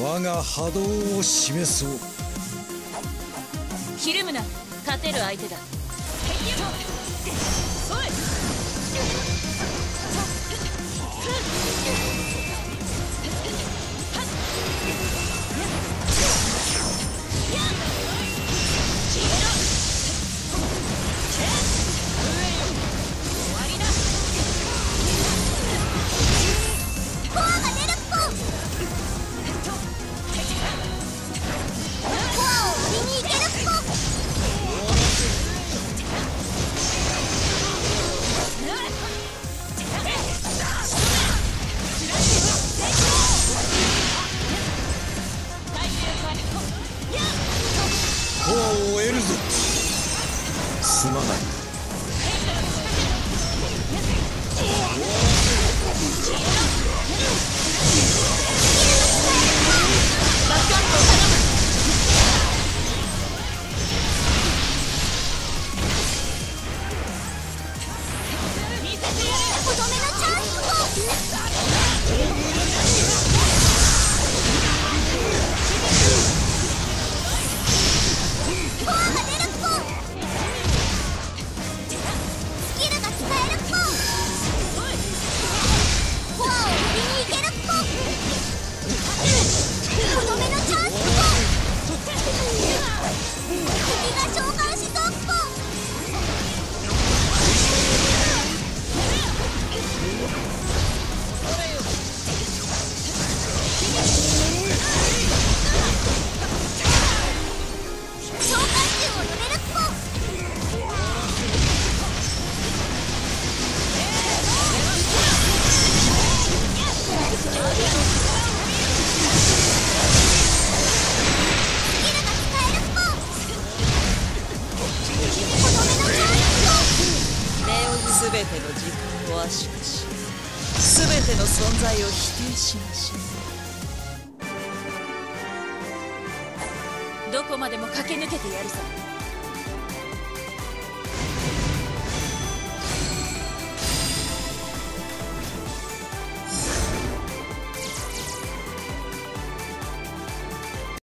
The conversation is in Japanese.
我が波動を示そう。ひるむな。勝てる相手だ。コアを得るぞ。すまない。とどめのチャンスっての時間を圧縮し全ての存在を否定しましょう。どこまでも駆け抜けてやるさ